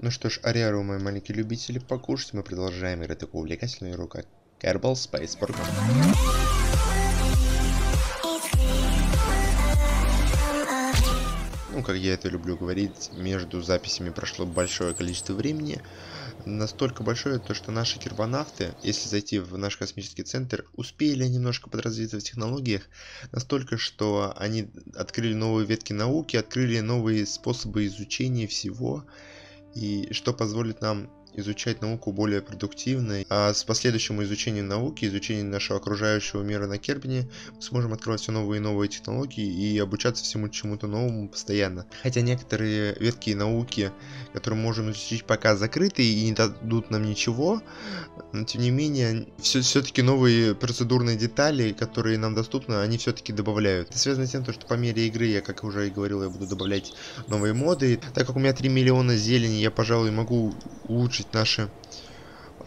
Ну что ж, Ариару, мои маленькие любители покушать, мы продолжаем играть такую увлекательную игру, как Kerbal Space Program. Ну, как я это люблю говорить, между записями прошло большое количество времени. Настолько большое, то что наши кирбонавты, если зайти в наш космический центр, успели немножко подразвиться в технологиях. Настолько, что они открыли новые ветки науки, открыли новые способы изучения всего и что позволит нам изучать науку более продуктивно. А с последующим изучением науки, изучением нашего окружающего мира на Кербине, мы сможем открывать все новые и новые технологии и обучаться всему чему-то новому постоянно. Хотя некоторые ветки науки, которые можем изучить пока закрыты и не дадут нам ничего, но тем не менее, все-таки новые процедурные детали, которые нам доступны, они все-таки добавляют. Это связано с тем, что по мере игры, я как уже и говорил, я буду добавлять новые моды. Так как у меня 3 миллиона зелени, я, пожалуй, могу улучшить улучшить наши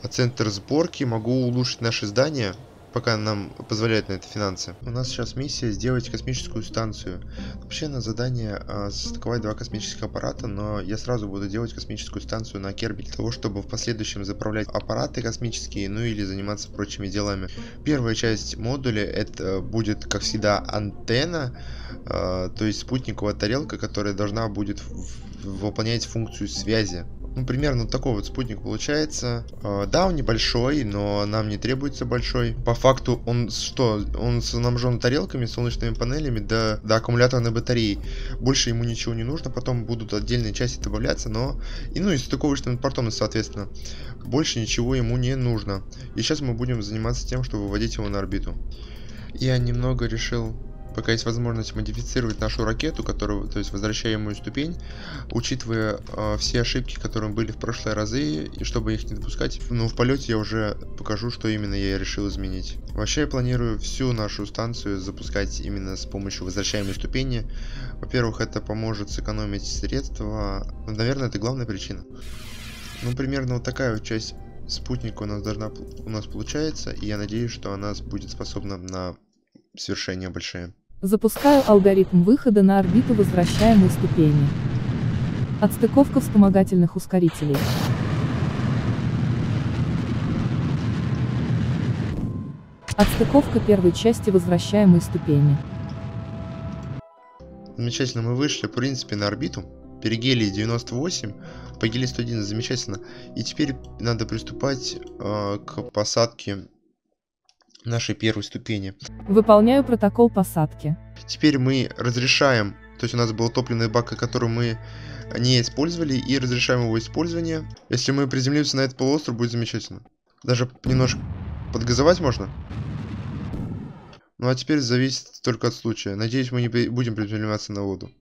центр сборки, могу улучшить наши здания, пока нам позволяют на это финансы. У нас сейчас миссия сделать космическую станцию. Вообще на задание а, состыковать два космических аппарата, но я сразу буду делать космическую станцию на Керби для того, чтобы в последующем заправлять аппараты космические, ну или заниматься прочими делами. Первая часть модуля это будет, как всегда, антенна, а, то есть спутниковая тарелка, которая должна будет выполнять функцию связи ну, примерно такой вот спутник получается. А, да, он небольшой, но нам не требуется большой. По факту он что? Он снабжен тарелками, солнечными панелями, да, да аккумуляторной батареей. Больше ему ничего не нужно, потом будут отдельные части добавляться, но... И ну и стыковочным портом, соответственно. Больше ничего ему не нужно. И сейчас мы будем заниматься тем, чтобы выводить его на орбиту. Я немного решил пока есть возможность модифицировать нашу ракету, которую, то есть возвращаемую ступень, учитывая э, все ошибки, которые были в прошлые разы, и чтобы их не допускать, ну, в полете я уже покажу, что именно я решил изменить. Вообще я планирую всю нашу станцию запускать именно с помощью возвращаемой ступени. Во-первых, это поможет сэкономить средства, ну, наверное, это главная причина. Ну, примерно вот такая вот часть спутника у нас должна у нас получается, и я надеюсь, что она будет способна на свершения большие. Запускаю алгоритм выхода на орбиту возвращаемой ступени. Отстыковка вспомогательных ускорителей. Отстыковка первой части возвращаемой ступени. Замечательно, мы вышли, в принципе, на орбиту. Перигелий 98, по гелий 101, замечательно. И теперь надо приступать э, к посадке нашей первой ступени. Выполняю протокол посадки. Теперь мы разрешаем, то есть у нас был топливный бак, который мы не использовали, и разрешаем его использование. Если мы приземлимся на этот полуостров, будет замечательно. Даже немножко подгазовать можно. Ну а теперь зависит только от случая. Надеюсь, мы не будем приземляться на воду.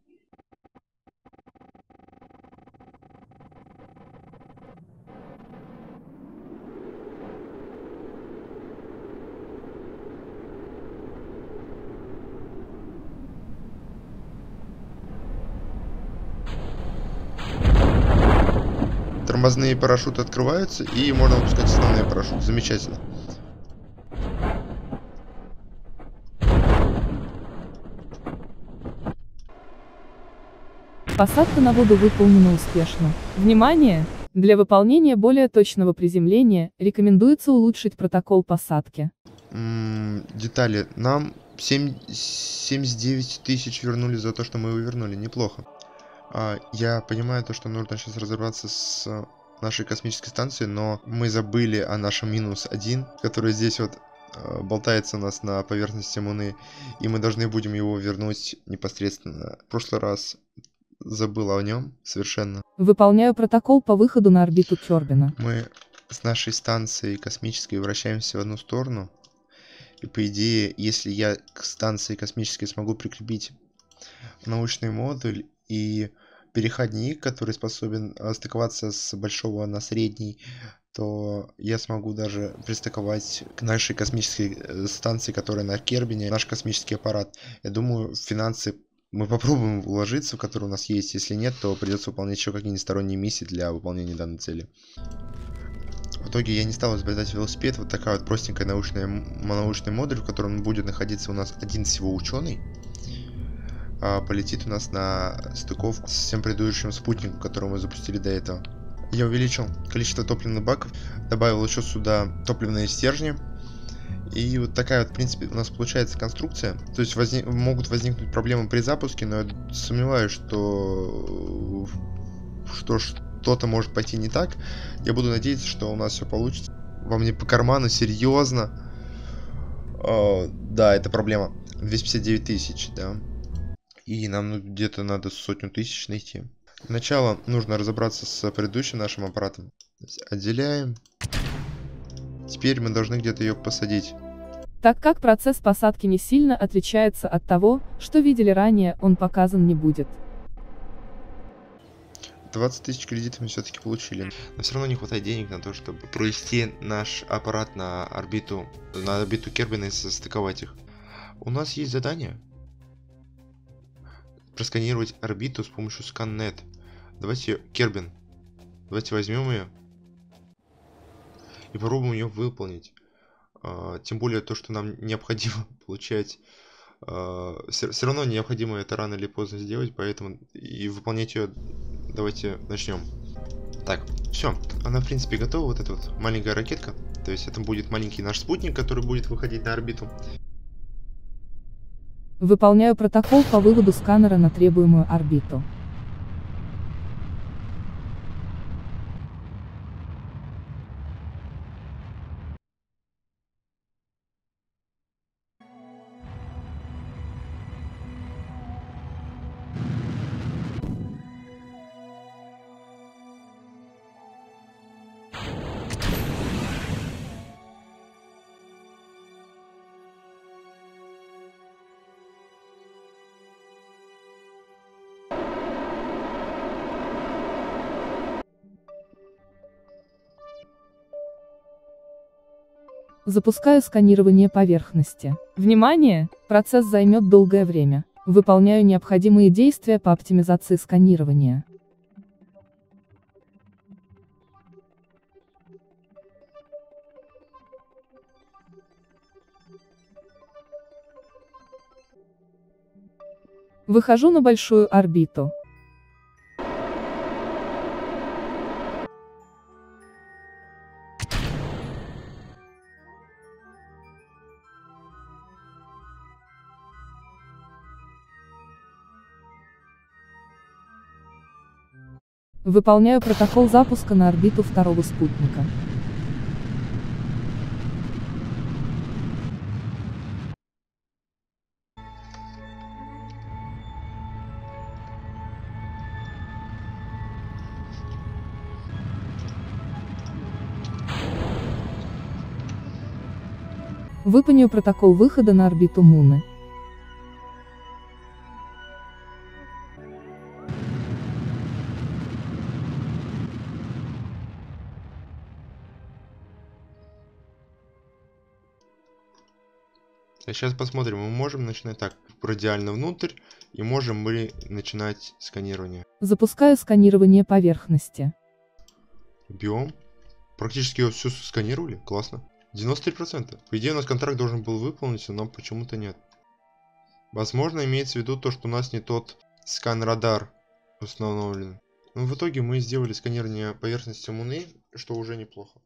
Тормозные парашюты открываются, и можно выпускать основные парашюты. Замечательно. Посадка на воду выполнена успешно. Внимание! Для выполнения более точного приземления, рекомендуется улучшить протокол посадки. М -м, детали. Нам 7, 79 тысяч вернули за то, что мы его вернули. Неплохо. А, я понимаю то, что нужно сейчас разобраться с нашей космической станции, но мы забыли о нашем минус один, который здесь вот э, болтается у нас на поверхности Луны, и мы должны будем его вернуть непосредственно. В прошлый раз забыл о нем совершенно. Выполняю протокол по выходу на орбиту Кербина. Мы с нашей станцией космической вращаемся в одну сторону. И по идее, если я к станции космической смогу прикрепить научный модуль и переходник, который способен э, стыковаться с большого на средний, то я смогу даже пристыковать к нашей космической э, станции, которая на Кербине, наш космический аппарат. Я думаю, финансы мы попробуем вложиться, в которые у нас есть. Если нет, то придется выполнять еще какие-нибудь сторонние миссии для выполнения данной цели. В итоге я не стал изобретать велосипед. Вот такая вот простенькая научная, научный модуль, в котором будет находиться у нас один всего ученый а, полетит у нас на стыковку с всем предыдущим спутником, который мы запустили до этого. Я увеличил количество топливных баков, добавил еще сюда топливные стержни. И вот такая вот, в принципе, у нас получается конструкция. То есть возник, могут возникнуть проблемы при запуске, но я сомневаюсь, что, что что-то может пойти не так. Я буду надеяться, что у нас все получится. Вам не по карману, серьезно. О, да, это проблема. 259 тысяч, да. И нам ну, где-то надо сотню тысяч найти. Сначала нужно разобраться с предыдущим нашим аппаратом. Отделяем. Теперь мы должны где-то ее посадить. Так как процесс посадки не сильно отличается от того, что видели ранее, он показан не будет. 20 тысяч кредитов мы все-таки получили. Но все равно не хватает денег на то, чтобы провести наш аппарат на орбиту, на орбиту Кербина и состыковать их. У нас есть задание. Просканировать орбиту с помощью ScanNet. Давайте Кербин. Давайте возьмем ее. И попробуем ее выполнить. Uh, тем более то, что нам необходимо получать. А, все равно необходимо это рано или поздно сделать, поэтому и выполнять ее давайте начнем. Так, все, она в принципе готова, вот эта вот маленькая ракетка. То есть это будет маленький наш спутник, который будет выходить на орбиту. Выполняю протокол по выводу сканера на требуемую орбиту. Запускаю сканирование поверхности. Внимание! Процесс займет долгое время. Выполняю необходимые действия по оптимизации сканирования. Выхожу на большую орбиту. Выполняю протокол запуска на орбиту второго спутника. Выполню протокол выхода на орбиту Муны. Сейчас посмотрим, мы можем начинать так, радиально внутрь, и можем мы начинать сканирование. Запускаю сканирование поверхности. Биом. Практически его все сканировали, классно. 93%. По идее у нас контракт должен был выполниться, но почему-то нет. Возможно имеется в виду то, что у нас не тот скан-радар установлен. Но в итоге мы сделали сканирование поверхности Луны, что уже неплохо.